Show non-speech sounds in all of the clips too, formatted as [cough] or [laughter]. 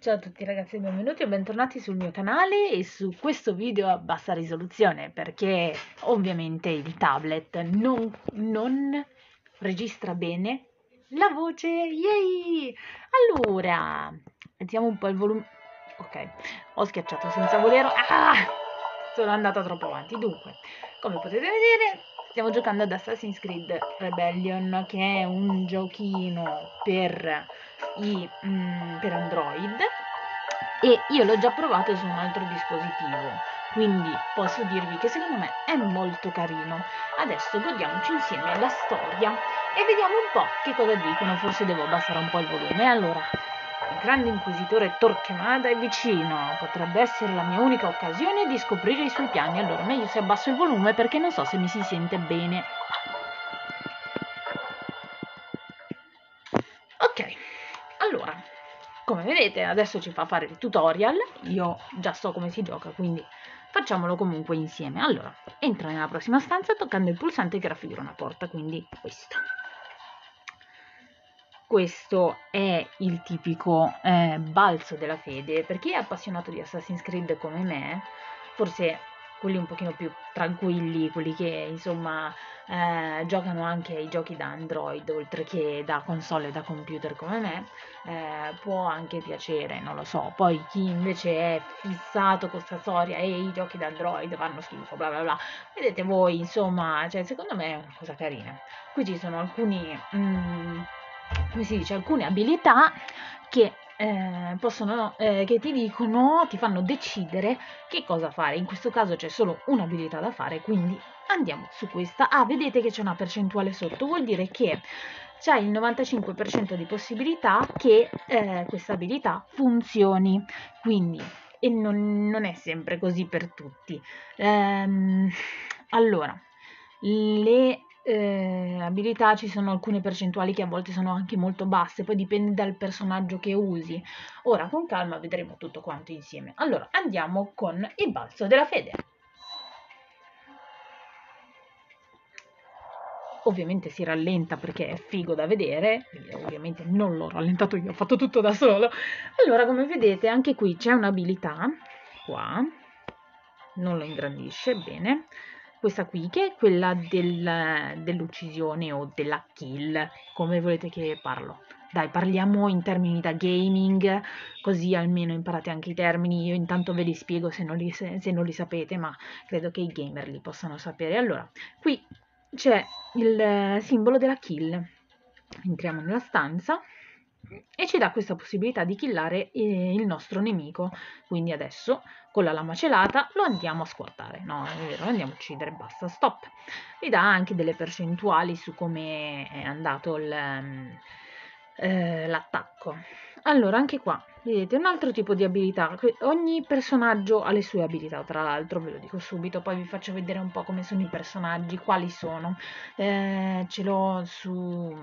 Ciao a tutti ragazzi, benvenuti e bentornati sul mio canale e su questo video a bassa risoluzione perché ovviamente il tablet non, non registra bene la voce, yay! Allora, mettiamo un po' il volume, ok, ho schiacciato senza volerlo, ah! sono andata troppo avanti, dunque, come potete vedere stiamo giocando ad Assassin's Creed Rebellion che è un giochino per i, mm, per Android. E io l'ho già provato su un altro dispositivo. Quindi posso dirvi che secondo me è molto carino. Adesso godiamoci insieme la storia e vediamo un po' che cosa dicono. Forse devo abbassare un po' il volume. Allora il grande inquisitore Torquemada è vicino potrebbe essere la mia unica occasione di scoprire i suoi piani allora meglio se abbasso il volume perché non so se mi si sente bene Allora, come vedete adesso ci fa fare il tutorial, io già so come si gioca, quindi facciamolo comunque insieme. Allora, entra nella prossima stanza toccando il pulsante che raffigura una porta, quindi questa. Questo è il tipico eh, balzo della fede. Per chi è appassionato di Assassin's Creed come me, forse quelli un pochino più tranquilli, quelli che insomma eh, giocano anche ai giochi da Android oltre che da console e da computer come me, eh, può anche piacere, non lo so. Poi chi invece è fissato con questa storia e i giochi da Android fanno schifo, bla bla bla, vedete voi, insomma, cioè, secondo me è una cosa carina. Qui ci sono alcuni, mm, come si dice, alcune abilità che eh, possono, eh, che ti dicono, ti fanno decidere che cosa fare. In questo caso c'è solo un'abilità da fare, quindi andiamo su questa. Ah, vedete che c'è una percentuale sotto, vuol dire che c'è il 95% di possibilità che eh, questa abilità funzioni. Quindi, e non, non, è sempre così per tutti. Ehm, allora, le eh, abilità ci sono alcune percentuali che a volte sono anche molto basse, poi dipende dal personaggio che usi. Ora con calma vedremo tutto quanto insieme. Allora andiamo con il balzo della fede. Ovviamente si rallenta perché è figo da vedere, ovviamente non l'ho rallentato io, ho fatto tutto da solo. Allora come vedete anche qui c'è un'abilità, qua, non lo ingrandisce, bene, questa qui che è quella del, dell'uccisione o della kill, come volete che parlo. Dai, parliamo in termini da gaming, così almeno imparate anche i termini. Io intanto ve li spiego se non li, se, se non li sapete, ma credo che i gamer li possano sapere. Allora, qui c'è il simbolo della kill. Entriamo nella stanza e ci dà questa possibilità di killare eh, il nostro nemico. Quindi adesso con la lama celata lo andiamo a squartare. No, è vero, lo andiamo a uccidere, basta, stop. Vi dà anche delle percentuali su come è andato ehm, eh, l'attacco. Allora, anche qua, vedete, un altro tipo di abilità. Ogni personaggio ha le sue abilità, tra l'altro, ve lo dico subito, poi vi faccio vedere un po' come sono i personaggi, quali sono. Eh, ce l'ho su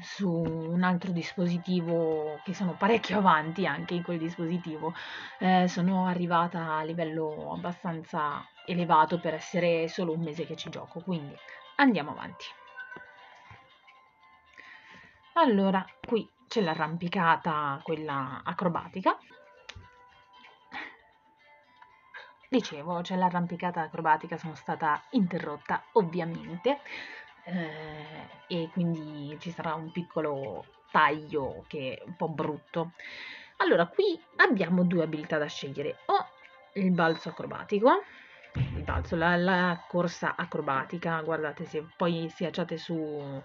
su un altro dispositivo che sono parecchio avanti anche in quel dispositivo eh, sono arrivata a livello abbastanza elevato per essere solo un mese che ci gioco quindi andiamo avanti. Allora qui c'è l'arrampicata quella acrobatica. Dicevo c'è l'arrampicata acrobatica sono stata interrotta ovviamente eh, e quindi ci sarà un piccolo taglio che è un po' brutto. Allora, qui abbiamo due abilità da scegliere, o il balzo acrobatico, il balzo, la, la corsa acrobatica, guardate se poi schiacciate su,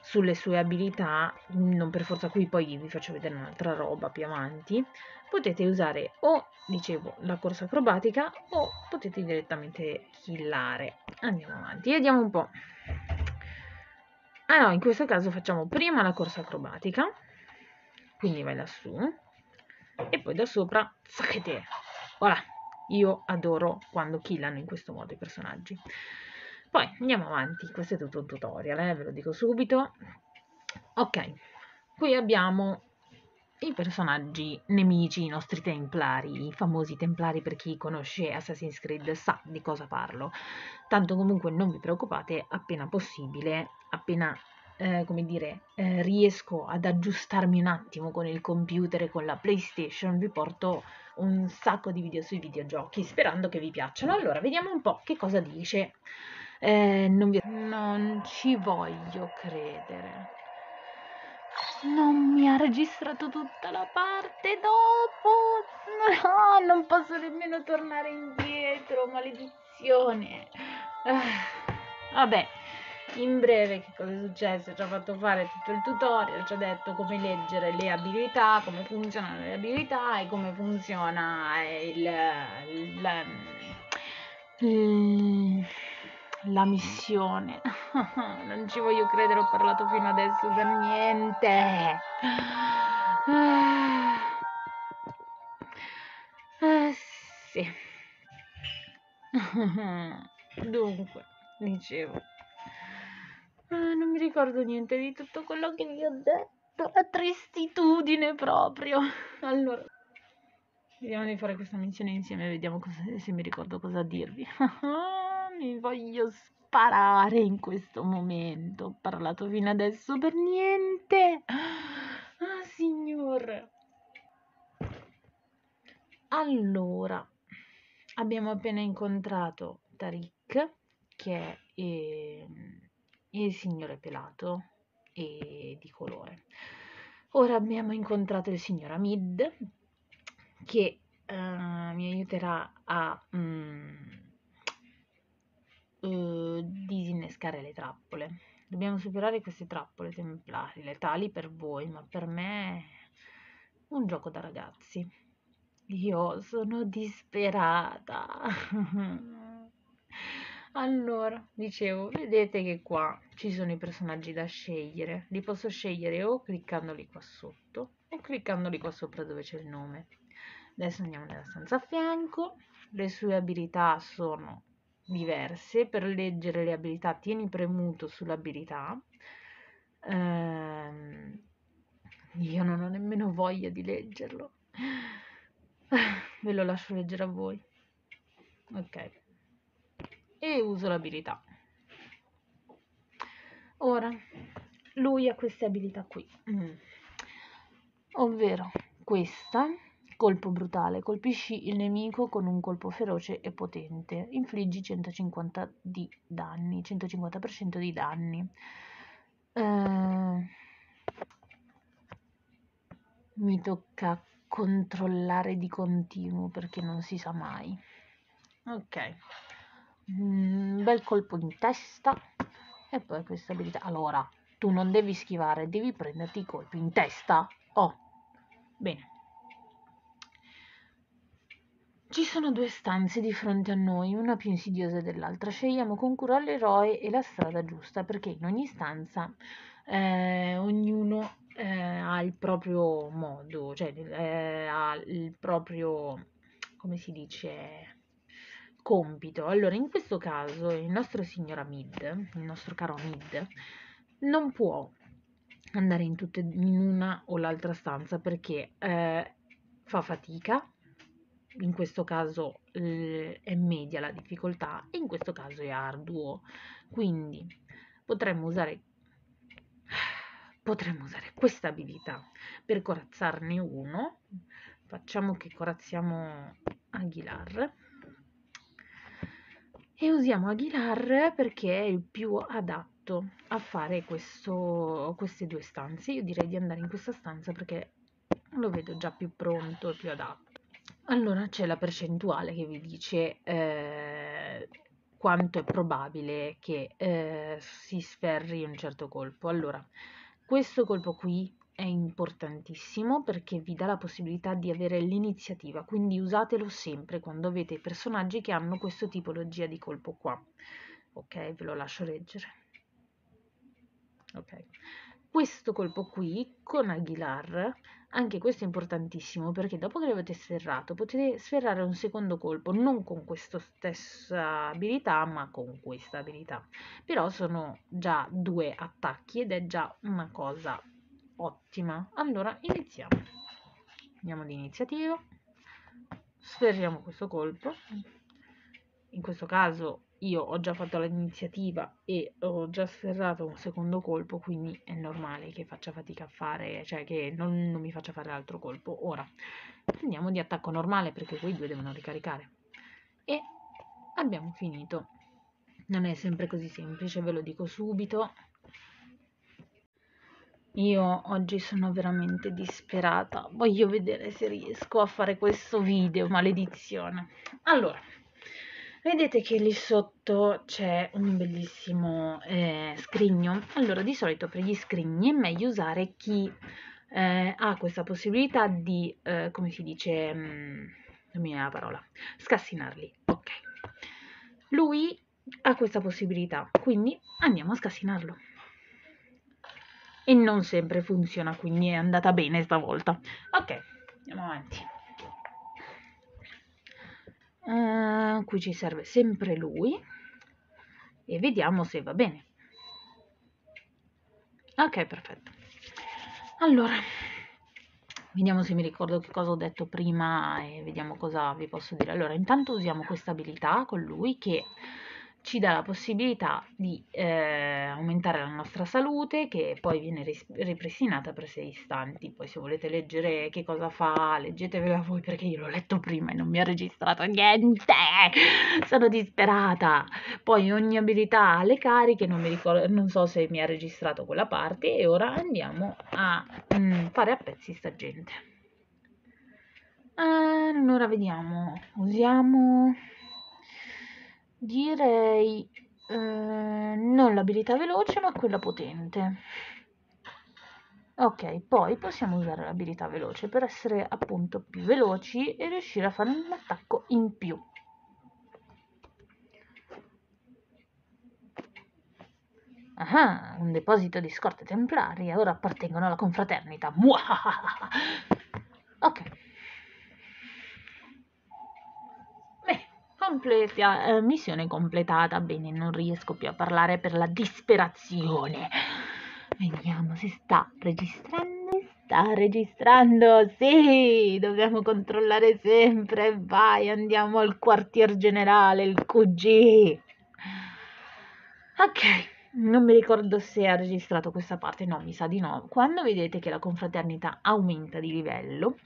sulle sue abilità, non per forza qui, poi vi faccio vedere un'altra roba più avanti, potete usare o, dicevo, la corsa acrobatica o potete direttamente killare. Andiamo avanti, vediamo un po'. Ah no, in questo caso facciamo prima la corsa acrobatica, quindi vai lassù, e poi da sopra, sacchete. Voilà, io adoro quando killano in questo modo i personaggi. Poi andiamo avanti, questo è tutto un tutorial, eh, ve lo dico subito. Ok, qui abbiamo i personaggi nemici, i nostri templari, i famosi templari per chi conosce Assassin's Creed sa di cosa parlo. Tanto comunque non vi preoccupate, appena possibile, appena eh, come dire, eh, riesco ad aggiustarmi un attimo con il computer e con la PlayStation, vi porto un sacco di video sui videogiochi, sperando che vi piacciono. Allora, vediamo un po' che cosa dice. Eh, non, vi... non ci voglio credere. Non mi ha registrato tutta la parte dopo. No, non posso nemmeno tornare indietro. Maledizione. Ah, vabbè in breve che cosa è successo? Ci ha fatto fare tutto il tutorial, ci ha detto come leggere le abilità, come funzionano le abilità e come funziona il, la, la missione. [laughs] non ci voglio credere, ho parlato fino adesso per niente. Ah, ah sì. [laughs] Dunque, dicevo Ah, non mi ricordo niente di tutto quello che vi ho detto. La tristitudine proprio. [laughs] Allora, vediamo di fare questa missione insieme e vediamo cosa, se mi ricordo cosa dirvi. Mi voglio sparare in questo momento. Ho parlato fino adesso per niente. Ah, signor. Allora, abbiamo appena incontrato Tariq, che è... Eh, il signore pelato e di colore. Ora abbiamo incontrato il signor Amid che uh, mi aiuterà a um, uh, disinnescare le trappole. Dobbiamo superare queste trappole templari, letali per voi, ma per me è un gioco da ragazzi. Io sono disperata. [laughs] Allora, dicevo, vedete che qua ci sono i personaggi da scegliere. Li posso scegliere o cliccandoli qua sotto o cliccandoli qua sopra dove c'è il nome. Adesso andiamo nella stanza a fianco. Le sue abilità sono diverse. Per leggere le abilità tieni premuto sull'abilità. Ehm, io non ho nemmeno voglia di leggerlo. Ve lo lascio leggere a voi. Ok e uso l'abilità. Ora, lui ha queste abilità qui, mm. ovvero questa, colpo brutale, colpisci il nemico con un colpo feroce e potente, infliggi 150 di danni, 150% di danni. Uh, mi tocca controllare di continuo perché non si sa mai. Ok. Un bel colpo in testa. E poi questa abilità. Allora tu non devi schivare devi prenderti i colpi in testa. Oh bene ci sono due stanze di fronte a noi, una più insidiosa dell'altra. Scegliamo con cura l'eroe e la strada giusta, perché in ogni stanza eh, ognuno eh, ha il proprio modo, cioè eh, ha il proprio, come si dice, compito. Allora, in questo caso il nostro signor Amid, il nostro caro Amid, non può andare in, tutte, in una o l'altra stanza perché eh, fa fatica, in questo caso eh, è media la difficoltà e in questo caso è arduo. Quindi potremmo usare potremmo usare questa abilità per corazzarne uno. Facciamo che corazziamo Aguilar e usiamo Aguilar perché è il più adatto a fare questo, queste due stanze. Io direi di andare in questa stanza perché lo vedo già più pronto e più adatto. Allora c'è la percentuale che vi dice eh, quanto è probabile che eh, si sferri un certo colpo. Allora, questo colpo qui è importantissimo perché vi dà la possibilità di avere l'iniziativa, quindi usatelo sempre quando avete personaggi che hanno questa tipologia di colpo qua. Ok, ve lo lascio leggere. Ok. Questo colpo qui con Aguilar, anche questo è importantissimo perché dopo che l'avete sferrato potete sferrare un secondo colpo non con questa stessa abilità ma con questa abilità. Però sono già due attacchi ed è già una cosa ottima. Allora iniziamo. Andiamo di iniziativa, sferriamo questo colpo, in questo caso io ho già fatto l'iniziativa e ho già sferrato un secondo colpo, quindi è normale che faccia fatica a fare, cioè che non, non mi faccia fare l'altro colpo. Ora andiamo di attacco normale perché quei due devono ricaricare. E abbiamo finito. Non è sempre così semplice, ve lo dico subito. Io oggi sono veramente disperata. Voglio vedere se riesco a fare questo video, maledizione. Allora, vedete che lì sotto c'è un bellissimo eh, scrigno. Allora, di solito per gli scrigni è meglio usare chi eh, ha questa possibilità di, eh, come si dice, mh, mm, non mi viene la parola, scassinarli. Ok. Lui ha questa possibilità, quindi andiamo a scassinarlo e non sempre funziona, quindi è andata bene stavolta. Ok, andiamo avanti. Uh, qui ci serve sempre lui e vediamo se va bene. Ok, perfetto. Allora, vediamo se mi ricordo che cosa ho detto prima e vediamo cosa vi posso dire. Allora, intanto usiamo questa abilità con lui che ci dà la possibilità di eh, aumentare la nostra salute che poi viene ripristinata per 6 istanti. Poi se volete leggere che cosa fa, leggetevela voi perché io l'ho letto prima e non mi ha registrato niente. [laughs] Sono disperata. Poi ogni abilità ha le cariche, non, ricordo, non so se mi ha registrato quella parte e ora andiamo a mm, fare a pezzi sta gente. Allora vediamo, usiamo Direi eh, non l'abilità veloce, ma quella potente. Ok, poi possiamo usare l'abilità veloce per essere appunto più veloci e riuscire a fare un attacco in più. Ah, un deposito di scorte templari ora appartengono alla confraternita. [laughs] Ok. Completa, eh, missione completata. Bene, non riesco più a parlare per la disperazione. Vediamo se sta registrando. Sta registrando, sì, dobbiamo controllare sempre. Vai, andiamo al quartier generale, il QG. Ok, non mi ricordo se ha registrato questa parte, no, mi sa di no. Quando vedete che la confraternita aumenta di livello,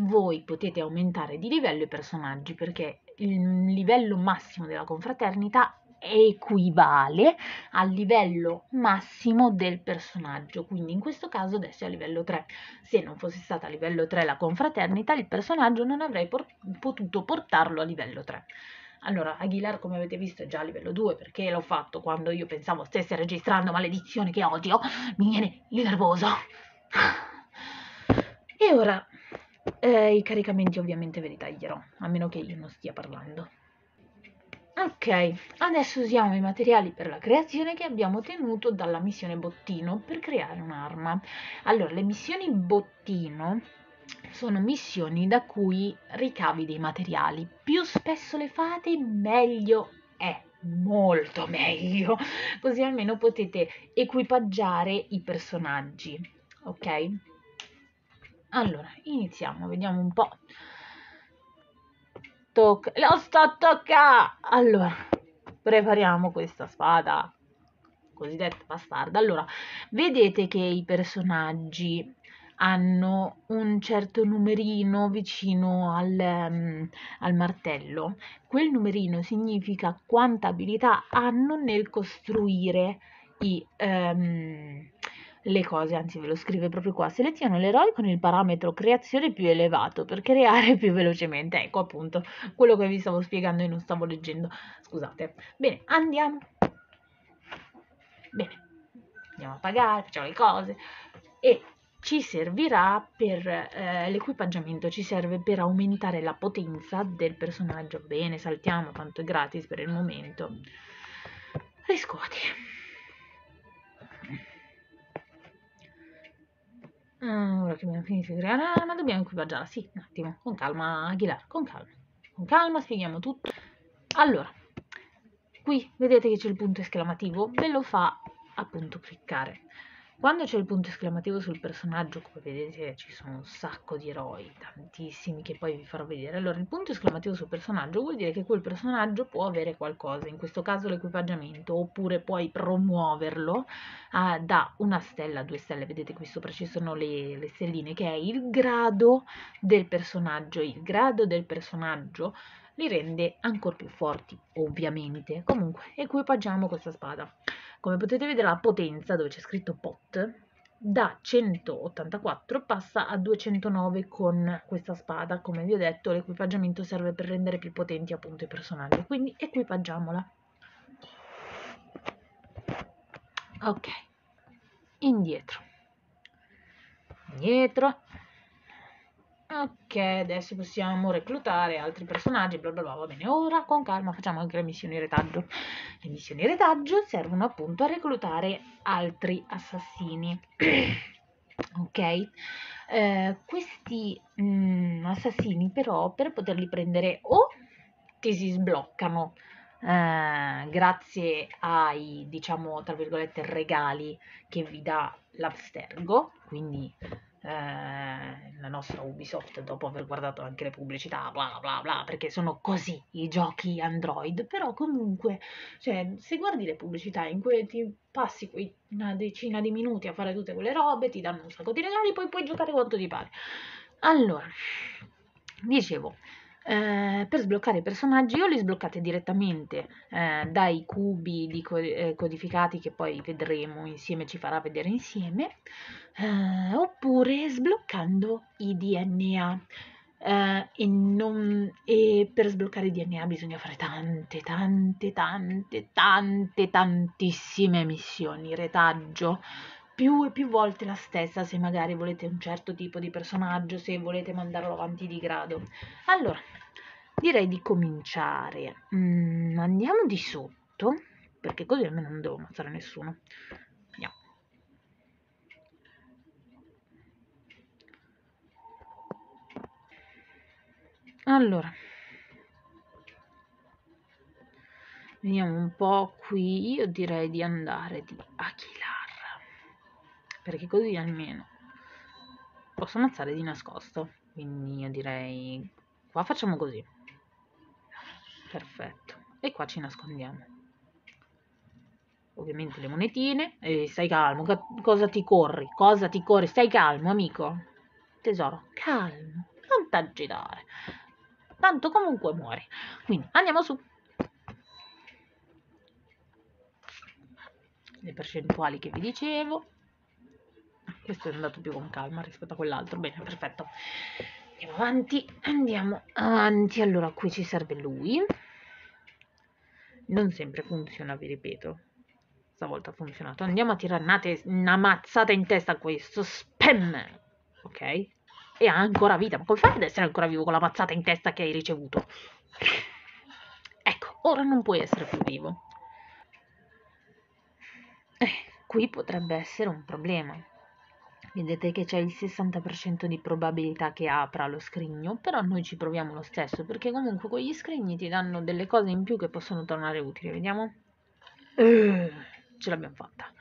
voi potete aumentare di livello i personaggi perché il livello massimo della confraternita equivale al livello massimo del personaggio quindi in questo caso adesso è a livello 3 se non fosse stata a livello 3 la confraternita il personaggio non avrei por- potuto portarlo a livello 3 allora Aguilar come avete visto è già a livello 2 perché l'ho fatto quando io pensavo stesse registrando maledizione che odio. Mi viene nervoso. E ora eh, I caricamenti ovviamente ve li taglierò, a meno che io non stia parlando. Ok, adesso usiamo i materiali per la creazione che abbiamo ottenuto dalla missione bottino per creare un'arma. Allora, le missioni bottino sono missioni da cui ricavi dei materiali. Più spesso le fate, meglio è molto meglio, così almeno potete equipaggiare i personaggi, ok? Allora, iniziamo, vediamo un po'. Tocca, lo sto toccando! Allora, prepariamo questa spada cosiddetta bastarda. Allora, vedete che i personaggi hanno un certo numerino vicino al, um, al, martello. Quel numerino significa quanta abilità hanno nel costruire i, um, le cose, anzi ve lo scrive proprio qua, seleziono l'eroe con il parametro creazione più elevato per creare più velocemente. Ecco appunto quello che vi stavo spiegando e non stavo leggendo, scusate. Bene, andiamo. Bene, andiamo a pagare, facciamo le cose e ci servirà per eh, l'equipaggiamento, ci serve per aumentare la potenza del personaggio. Bene, saltiamo, tanto è gratis per il momento. Riscuoti. Ah, ora che abbiamo finito di creare l'arma, dobbiamo equipaggiarla. Sì, un attimo, con calma, Aguilar, con calma. Con calma, spieghiamo tutto. Allora, qui vedete che c'è il punto esclamativo, ve lo fa appunto cliccare. Quando c'è il punto esclamativo sul personaggio, come vedete ci sono un sacco di eroi, tantissimi che poi vi farò vedere. Allora, il punto esclamativo sul personaggio vuol dire che quel personaggio può avere qualcosa, in questo caso l'equipaggiamento, oppure puoi promuoverlo a, da una stella a due stelle. Vedete qui sopra ci sono le, le stelline, che è il grado del personaggio. Il grado del personaggio li rende ancora più forti, ovviamente. Comunque, equipaggiamo questa spada. Come potete vedere la potenza, dove c'è scritto pot, da 184 passa a 209 con questa spada. Come vi ho detto, l'equipaggiamento serve per rendere più potenti appunto i personaggi, quindi equipaggiamola. Ok, indietro, indietro, Ok, adesso possiamo reclutare altri personaggi, bla bla bla, va bene. Ora con calma facciamo anche le missioni retaggio. Le missioni retaggio servono appunto a reclutare altri assassini. [clears throat] ok? Eh, questi mh, mm, assassini però per poterli prendere o ti si sbloccano eh, grazie ai diciamo tra virgolette regali che vi dà l'Abstergo, quindi eh, la nostra Ubisoft dopo aver guardato anche le pubblicità, bla bla bla, perché sono così i giochi Android, però comunque, cioè, se guardi le pubblicità in cui ti passi qui una decina di minuti a fare tutte quelle robe, ti danno un sacco di regali, poi puoi giocare quanto ti pare. Allora, dicevo, eh, per sbloccare i personaggi o li sbloccate direttamente eh, dai cubi co- eh, codificati che poi vedremo insieme, ci farà vedere insieme, eh, oppure sbloccando i DNA. Eh, e, non, e per sbloccare i DNA bisogna fare tante, tante, tante, tante, tantissime missioni, retaggio, più e più volte la stessa se magari volete un certo tipo di personaggio, se volete mandarlo avanti di grado. Allora, direi di cominciare. Mm, andiamo di sotto, perché così almeno non devo ammazzare nessuno. Andiamo. Allora, vediamo un po' qui. Io direi di andare di Aquilar, perché così almeno posso ammazzare di nascosto. Quindi io direi qua facciamo così perfetto. E qua ci nascondiamo. Ovviamente le monetine. E stai calmo. Cosa ti corri? Cosa ti corri? Stai calmo amico? Tesoro calmo. Non t'agitare. Tanto comunque muori. Quindi andiamo su. Le percentuali che vi dicevo. Questo è andato più con calma rispetto a quell'altro. Bene perfetto andiamo avanti andiamo avanti allora qui ci serve lui non sempre funziona, vi ripeto. Stavolta ha funzionato. Andiamo a tirare una mazzata in testa a questo. Spam! Ok? E ha ancora vita. Ma come fai ad essere ancora vivo con la mazzata in testa che hai ricevuto? Ecco, ora non puoi essere più vivo. Eh, qui potrebbe essere un problema vedete che c'è il 60% di probabilità che apra lo scrigno, però noi ci proviamo lo stesso, perché comunque quegli scrigni ti danno delle cose in più che possono tornare utili, vediamo? Uh, ce l'abbiamo fatta.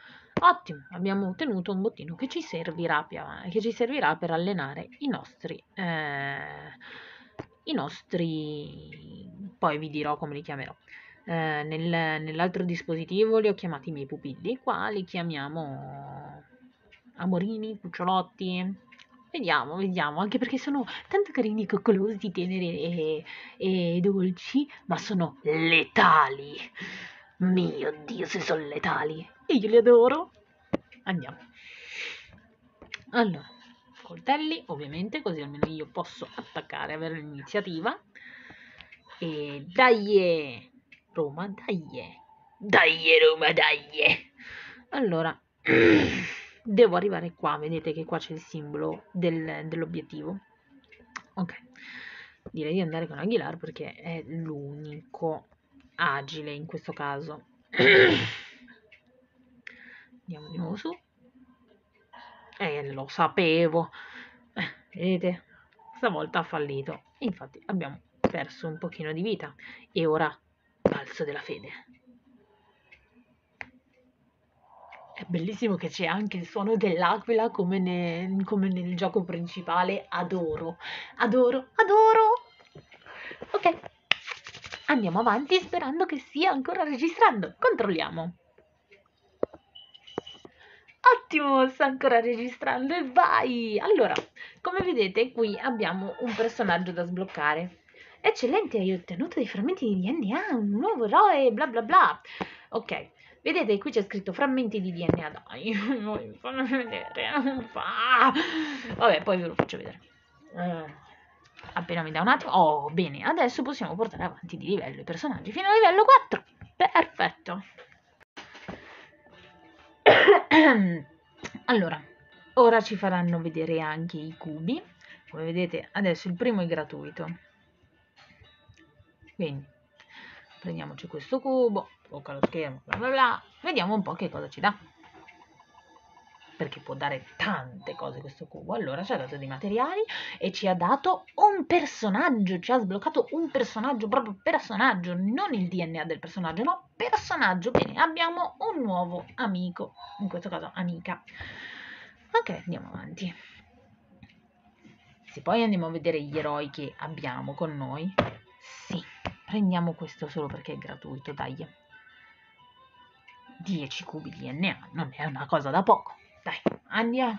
Ottimo, abbiamo ottenuto un bottino che ci servirà, che ci servirà per allenare i nostri, eh, i nostri, poi vi dirò come li chiamerò. Eh, nel, nell'altro dispositivo li ho chiamati i miei pupilli, qua li chiamiamo amorini, cucciolotti. Vediamo, vediamo, anche perché sono tanto carini, coccolosi, teneri e, e dolci, ma sono letali. Mio Dio, se sono letali. E io li adoro. Andiamo. Allora, coltelli, ovviamente, così almeno io posso attaccare, avere l'iniziativa. E dai, Roma, dai. Dai, Roma, dai. Allora... [clears throat] devo arrivare qua, vedete che qua c'è il simbolo del, dell'obiettivo. Ok, direi di andare con Aguilar perché è l'unico agile in questo caso. Andiamo di nuovo su. Eh, lo sapevo. Eh, vedete, stavolta ha fallito. Infatti abbiamo perso un pochino di vita. E ora balzo della fede. È bellissimo che c'è anche il suono dell'aquila come, ne, come nel gioco principale. Adoro, adoro, adoro. Ok, andiamo avanti sperando che stia ancora registrando. Controlliamo. Ottimo, sta ancora registrando e vai! Allora, come vedete qui abbiamo un personaggio da sbloccare. Eccellente, hai ottenuto dei frammenti di DNA, un nuovo eroe, bla bla bla. Ok, vedete qui c'è scritto frammenti di DNA. Dai, [laughs] fammi vedere. Vabbè, poi ve lo faccio vedere. Eh, appena mi dà un attimo. Oh, bene, adesso possiamo portare avanti di livello i personaggi fino a livello 4. Perfetto. [coughs] allora, ora ci faranno vedere anche i cubi. Come vedete, adesso il primo è gratuito quindi prendiamoci questo cubo, tocca lo schermo, bla bla bla, vediamo un po' che cosa ci dà. Perché può dare tante cose questo cubo. Allora ci ha dato dei materiali e ci ha dato un personaggio, ci ha sbloccato un personaggio, proprio personaggio, non il DNA del personaggio, no, personaggio. Bene, abbiamo un nuovo amico, in questo caso amica. Ok, andiamo avanti. Se poi andiamo a vedere gli eroi che abbiamo con noi, prendiamo questo solo perché è gratuito, dai. 10 cubi di DNA, non è una cosa da poco. Dai, andiamo.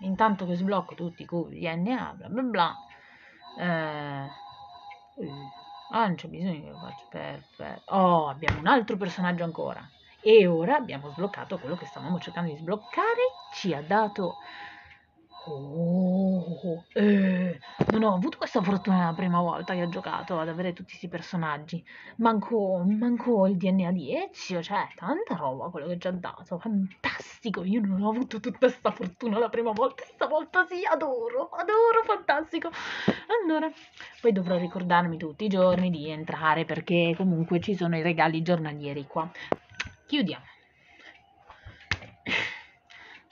Intanto che sblocco tutti i cubi di DNA, bla bla bla. Eh, ah, non c'è bisogno che lo faccia. Perfetto. Oh, abbiamo un altro personaggio ancora. E ora abbiamo sbloccato quello che stavamo cercando di sbloccare. Ci ha dato Oh, eh, non ho avuto questa fortuna la prima volta che ho giocato ad avere tutti questi personaggi. Manco, manco il DNA di Ezio, cioè tanta roba quello che ci ha dato. Fantastico, io non ho avuto tutta questa fortuna la prima volta, stavolta sì, adoro, adoro, fantastico. Allora, poi dovrò ricordarmi tutti i giorni di entrare perché comunque ci sono i regali giornalieri qua. Chiudiamo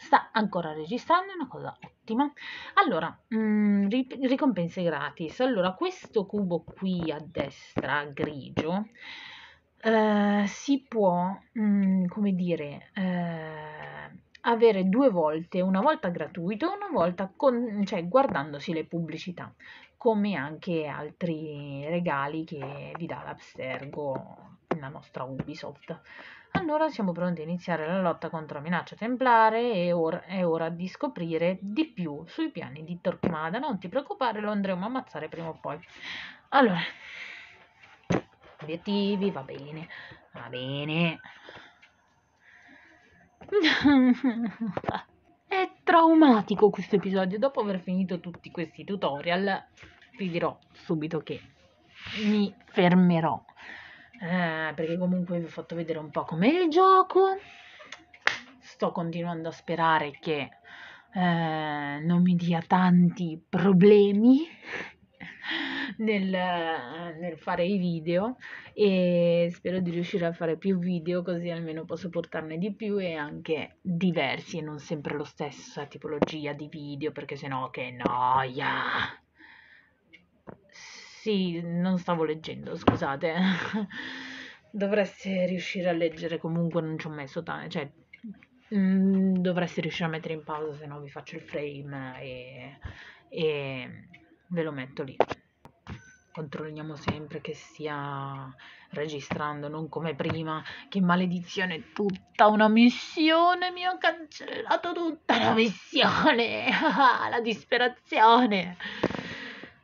sta ancora registrando, è una cosa ottima. Allora, mh, mm, ricompense gratis. Allora, questo cubo qui a destra, grigio, eh, si può, mh, mm, come dire, eh, avere due volte, una volta gratuito una volta con, cioè, guardandosi le pubblicità, come anche altri regali che vi dà l'Abstergo, la nostra Ubisoft. Allora siamo pronti a iniziare la lotta contro la minaccia templare e or- è ora di scoprire di più sui piani di Torquemada. Non ti preoccupare, lo andremo a ammazzare prima o poi. Allora, obiettivi, va bene, va bene. [laughs] è traumatico questo episodio. Dopo aver finito tutti questi tutorial, vi dirò subito che mi fermerò eh, perché comunque vi ho fatto vedere un po' com'è il gioco. Sto continuando a sperare che eh, non mi dia tanti problemi [laughs] nel, nel, fare i video e spero di riuscire a fare più video così almeno posso portarne di più e anche diversi e non sempre lo stessa tipologia di video perché sennò che noia sì, non stavo leggendo, scusate. [laughs] Dovreste riuscire a leggere, comunque non ci ho messo tanto, cioè mm, dovreste riuscire a mettere in pausa, se no vi faccio il frame e, e ve lo metto lì. Controlliamo sempre che stia registrando, non come prima, che maledizione, tutta una missione, mi ho cancellato tutta la missione, [laughs] la disperazione.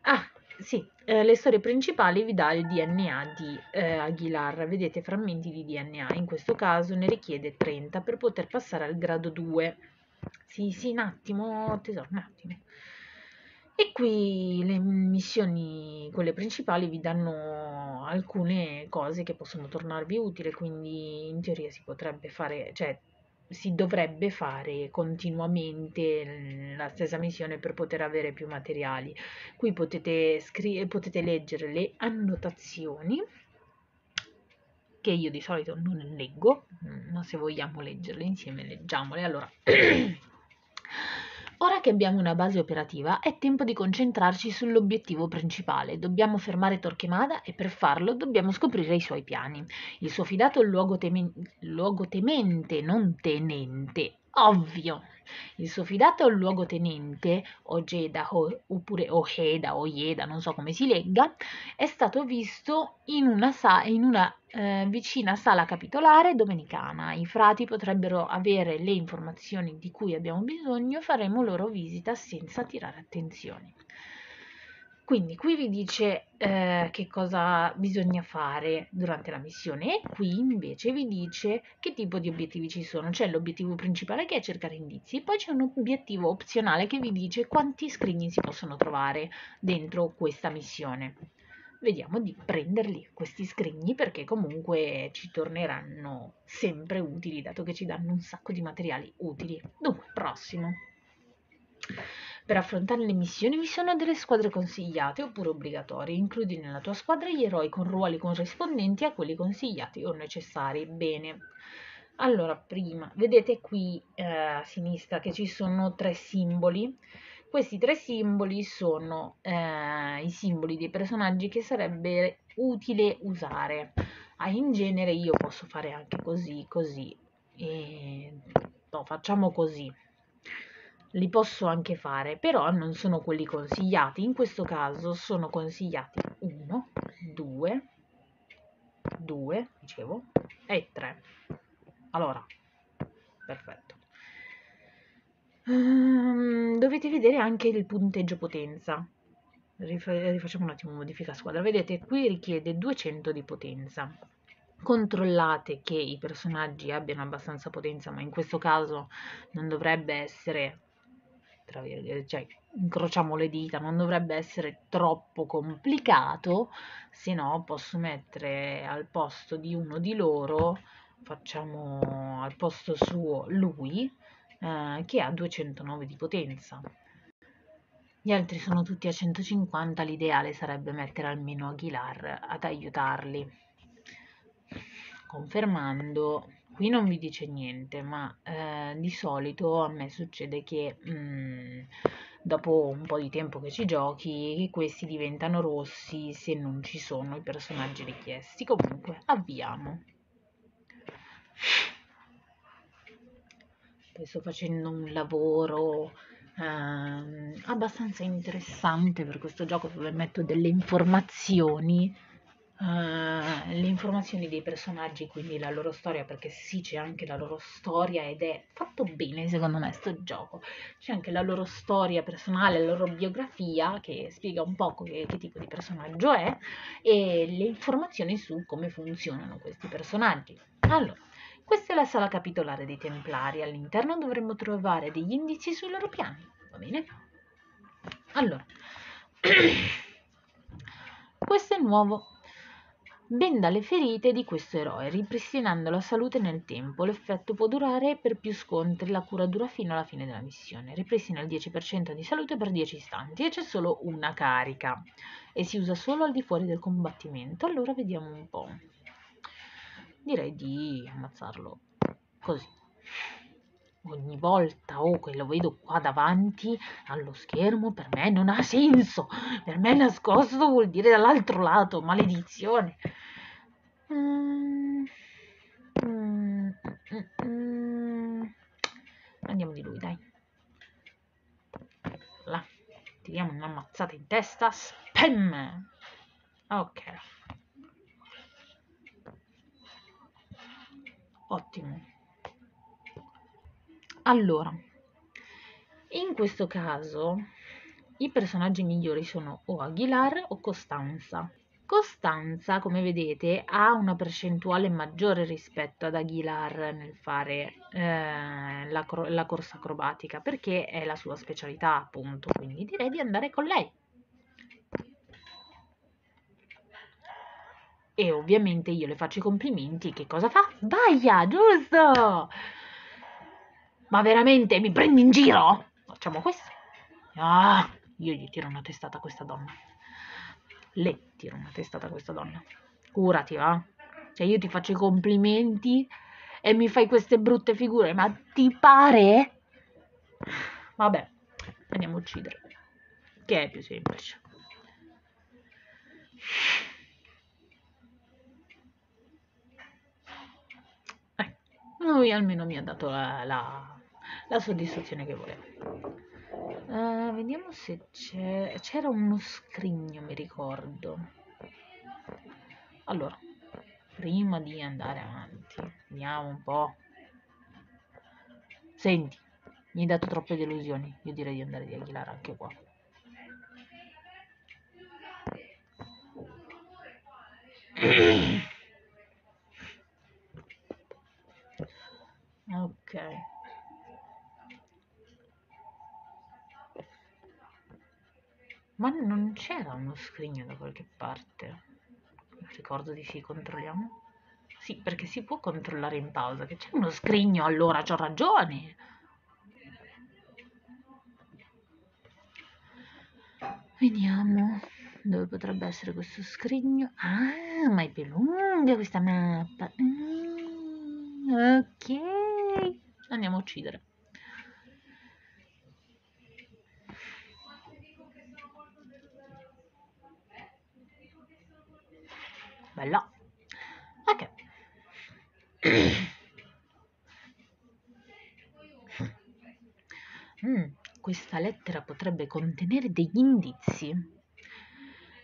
Ah, sì, eh, le storie principali vi dà il DNA di eh, Aguilar, vedete frammenti di DNA, in questo caso ne richiede 30 per poter passare al grado 2. Sì, sì, un attimo, tesoro, un attimo. E qui le missioni, quelle principali, vi danno alcune cose che possono tornarvi utili, quindi in teoria si potrebbe fare, cioè si dovrebbe fare continuamente la stessa missione per poter avere più materiali. Qui potete, scri- potete leggere le annotazioni che io di solito non leggo, ma se vogliamo leggerle insieme leggiamole. Allora, [clears throat] Ora che abbiamo una base operativa, è tempo di concentrarci sull'obiettivo principale. Dobbiamo fermare Torquemada e per farlo dobbiamo scoprire i suoi piani. Il suo fidato luogotemente, non tenente, ovvio. Il suo fidato luogotenente, Ojeda oppure Ojeda, Ojeda, non so come si legga, è stato visto in una, sa- in una eh, vicina sala capitolare domenicana. I frati potrebbero avere le informazioni di cui abbiamo bisogno, faremo loro visita senza tirare attenzioni. Quindi qui vi dice eh, che cosa bisogna fare durante la missione e qui invece vi dice che tipo di obiettivi ci sono. C'è l'obiettivo principale che è cercare indizi, poi c'è un obiettivo opzionale che vi dice quanti screening si possono trovare dentro questa missione. Vediamo di prenderli questi scrigni perché comunque ci torneranno sempre utili dato che ci danno un sacco di materiali utili. Dunque, prossimo. Per affrontare le missioni vi sono delle squadre consigliate oppure obbligatorie. Includi nella tua squadra gli eroi con ruoli corrispondenti a quelli consigliati o necessari. Bene. Allora, prima, vedete qui eh, a sinistra che ci sono tre simboli. Questi tre simboli sono eh, i simboli dei personaggi che sarebbe utile usare. Ah, in genere io posso fare anche così, così. E... No, facciamo così li posso anche fare, però non sono quelli consigliati. In questo caso sono consigliati 1, 2, 2, dicevo, e 3. Allora, perfetto. Um, dovete vedere anche il punteggio potenza. Rifacciamo un attimo modifica squadra. Vedete, qui richiede 200 di potenza. Controllate che i personaggi abbiano abbastanza potenza, ma in questo caso non dovrebbe essere tra virgolette, cioè incrociamo le dita, non dovrebbe essere troppo complicato, se no posso mettere al posto di uno di loro, facciamo al posto suo lui, eh, che ha 209 di potenza. Gli altri sono tutti a 150, l'ideale sarebbe mettere almeno Aguilar ad aiutarli. Confermando qui non vi dice niente, ma eh, di solito a me succede che mh, mm, dopo un po' di tempo che ci giochi, questi diventano rossi se non ci sono i personaggi richiesti. Comunque, avviamo. Poi sto facendo un lavoro eh, abbastanza interessante per questo gioco dove metto delle informazioni uh, le informazioni dei personaggi, quindi la loro storia, perché sì c'è anche la loro storia ed è fatto bene secondo me sto gioco, c'è anche la loro storia personale, la loro biografia che spiega un po' che, che tipo di personaggio è e le informazioni su come funzionano questi personaggi. Allora, questa è la sala capitolare dei Templari, all'interno dovremmo trovare degli indizi sui loro piani, va bene? Allora, [clears throat] questo è nuovo benda le ferite di questo eroe, ripristinando la salute nel tempo. L'effetto può durare per più scontri, la cura dura fino alla fine della missione. Ripristina il 10% di salute per 10 istanti e c'è solo una carica e si usa solo al di fuori del combattimento. Allora vediamo un po'. Direi di ammazzarlo così. Ogni volta oh, che lo vedo qua davanti allo schermo, per me non ha senso. Per me nascosto vuol dire dall'altro lato, maledizione. Mm. Mm. Mm. Andiamo di lui, dai. Là. Tiriamo una mazzata in testa. Spam! Ok. Ottimo. Allora, in questo caso i personaggi migliori sono o Aguilar o Costanza. Costanza, come vedete, ha una percentuale maggiore rispetto ad Aguilar nel fare eh, la, la corsa acrobatica, perché è la sua specialità, appunto, quindi direi di andare con lei. E ovviamente io le faccio i complimenti, che cosa fa? Sbaglia, giusto! Ma veramente mi prendi in giro? Facciamo questo. Ah, io gli tiro una testata a questa donna le tiro una testata a questa donna. Curati, va? Cioè io ti faccio i complimenti e mi fai queste brutte figure, ma ti pare? Vabbè, andiamo a uccidere, che è più semplice. Eh, lui almeno mi ha dato la, la, la soddisfazione che volevo. Uh, vediamo se c'è... c'era uno scrigno, mi ricordo. Allora, prima di andare avanti, vediamo un po'. Senti, mi hai dato troppe delusioni. Io direi di andare di Aguilar anche qua. [clears throat] uno scrigno da qualche parte. Ricordo di sì, controlliamo. Sì, perché si può controllare in pausa, che c'è uno scrigno, allora ho ragione. Vediamo dove potrebbe essere questo scrigno. Ah, ma è più lunga questa mappa. Mm, ok, andiamo a uccidere. Bella. Ok. [coughs] Mm, questa lettera potrebbe contenere degli indizi.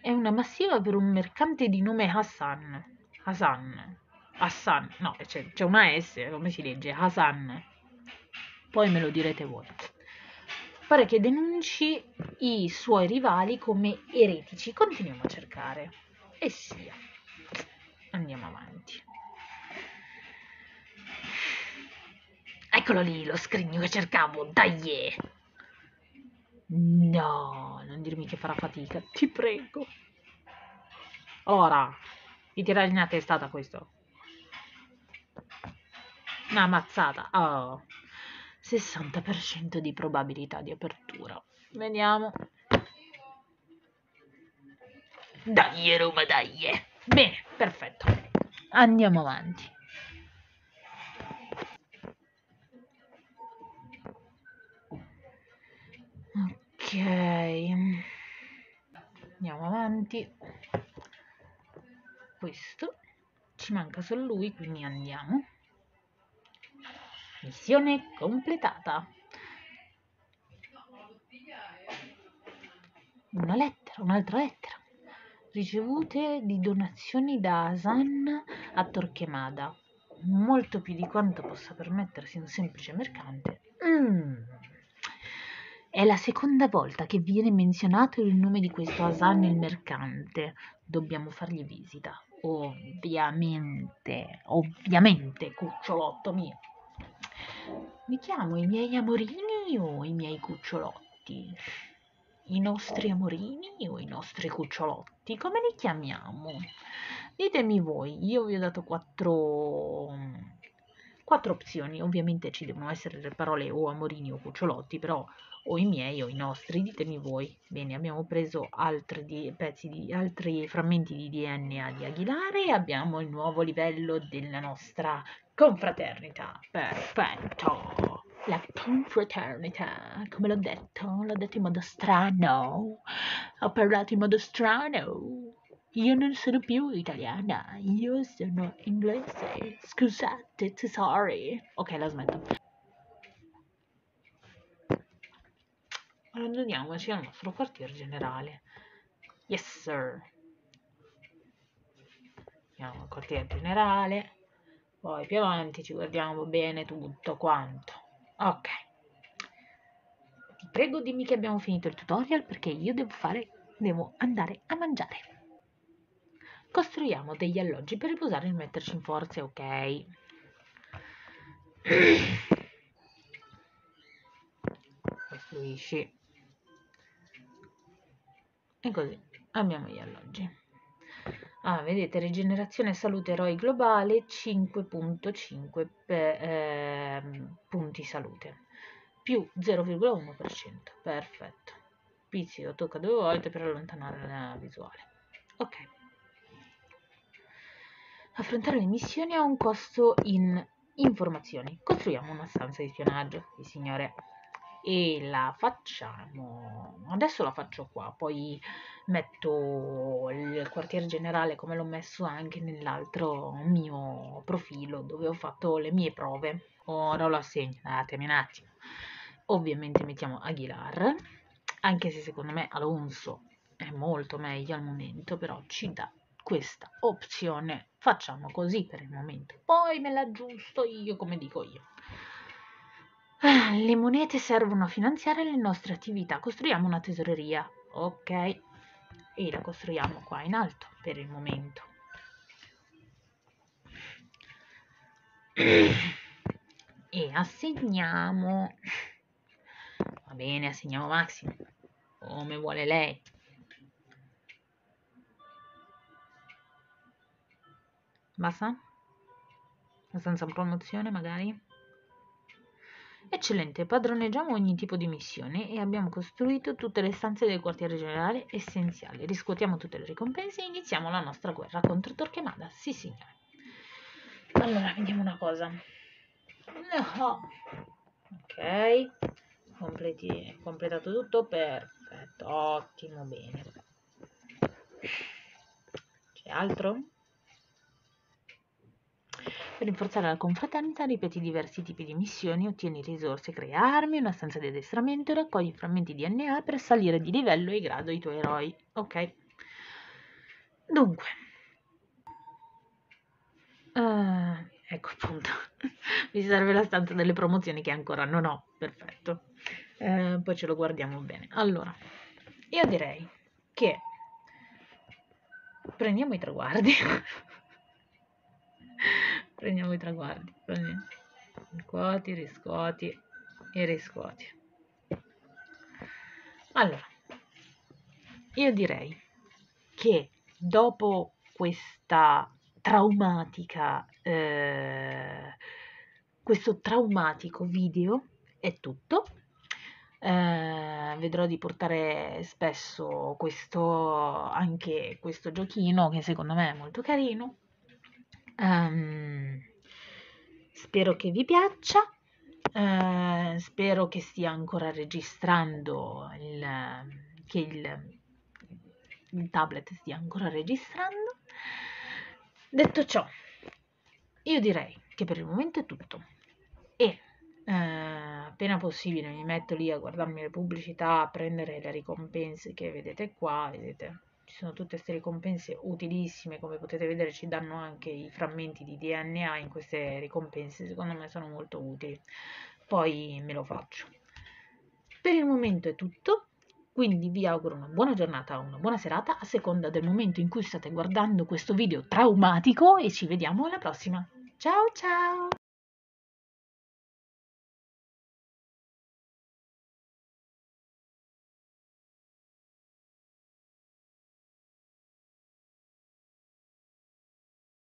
È una massiva per un mercante di nome Hassan. Hassan. Hassan. No, c'è, c'è una S, come si legge? Hassan. Poi me lo direte voi. Pare che denunci i suoi rivali come eretici. Continuiamo a cercare. E sia. Andiamo avanti. Eccolo lì, lo scrigno che cercavo, dai! No, non dirmi che farà fatica, ti prego. Ora, ti tirai in testata questo. Una mazzata. Oh. 60% di probabilità di apertura. Vediamo. Dai, Roma, dai. Bene, perfetto. Andiamo avanti. Ok. Andiamo avanti. Questo. Ci manca solo lui, quindi andiamo. Missione completata. Una lettera, un'altra lettera ricevute di donazioni da Hasan a Torquemada, molto più di quanto possa permettersi un semplice mercante. Mm. È la seconda volta che viene menzionato il nome di questo Hasan il mercante. Dobbiamo fargli visita. Ovviamente, ovviamente, cucciolotto mio. Mi chiamo i miei amorini o i miei cucciolotti? I nostri amorini o i nostri cucciolotti, come li chiamiamo? Ditemi voi, io vi ho dato quattro, quattro opzioni, ovviamente ci devono essere le parole o amorini o cucciolotti, però o i miei o i nostri, ditemi voi. Bene, abbiamo preso altri di, pezzi di altri frammenti di DNA di Aguilare e abbiamo il nuovo livello della nostra confraternita. Perfetto! La confraternita, come l'ho detto, l'ho detto in modo strano, ho parlato in modo strano. Io non sono più italiana, io sono inglese. Scusate, sorry. Ok, la smetto. Allora andiamoci al nostro quartier generale. Yes, sir. Andiamo al quartier generale. Poi più avanti ci guardiamo bene tutto quanto. Ok. Ti prego dimmi che abbiamo finito il tutorial perché io devo fare, devo andare a mangiare. Costruiamo degli alloggi per riposare e metterci in forze, ok? Costruisci. E così abbiamo gli alloggi. Ah, vedete, rigenerazione salute eroi globale 5.5 eh, punti salute, più 0,1%. Perfetto. Pizzico tocca due volte per allontanare la visuale. Ok. Affrontare le missioni ha un costo in informazioni. Costruiamo una stanza di spionaggio. Il signore, e la facciamo. Adesso la faccio qua poi metto il quartier generale come l'ho messo anche nell'altro mio profilo dove ho fatto le mie prove. Ora lo assegno datemi un attimo. Ovviamente mettiamo Aguilar anche se secondo me Alonso è molto meglio al momento però ci dà questa opzione. Facciamo così per il momento. Poi me l'aggiusto io come dico io le monete servono a finanziare le nostre attività. Costruiamo una tesoreria. Ok. E la costruiamo qua in alto per il momento. E assegniamo. Va bene, assegniamo Massimo. Come vuole lei. Basta? Abbastanza promozione magari? Eccellente, padroneggiamo ogni tipo di missione e abbiamo costruito tutte le stanze del quartiere generale essenziali. Riscuotiamo tutte le ricompense e iniziamo la nostra guerra contro Torquemada. Sì, signore. Allora, vediamo una cosa. No. Ok. Completi, completato tutto. Perfetto. Ottimo, bene. C'è altro? Per rinforzare la confraternita ripeti diversi tipi di missioni, ottieni risorse, crea armi, una stanza di addestramento e raccogli frammenti DNA per salire di livello e grado i tuoi eroi. Ok. Dunque. Uh, ecco appunto. [laughs] Mi serve la stanza delle promozioni che ancora non ho. Perfetto. Uh, poi ce lo guardiamo bene. Allora, io direi che prendiamo i traguardi. [laughs] [laughs] prendiamo i traguardi riscuoti, riscuoti e riscuoti. Allora io direi che dopo questa traumatica eh, questo traumatico video è tutto. Eh, vedrò di portare spesso questo anche questo giochino che secondo me è molto carino Um, spero che vi piaccia. Uh, spero che stia ancora registrando il, che il, il tablet stia ancora registrando. Detto ciò, io direi che per il momento è tutto. E uh, appena possibile mi metto lì a guardarmi le pubblicità, a prendere le ricompense che vedete qua, vedete sono tutte queste ricompense utilissime, come potete vedere ci danno anche i frammenti di DNA in queste ricompense, secondo me sono molto utili. Poi me lo faccio. Per il momento è tutto, quindi vi auguro una buona giornata una buona serata a seconda del momento in cui state guardando questo video traumatico e ci vediamo alla prossima. Ciao ciao!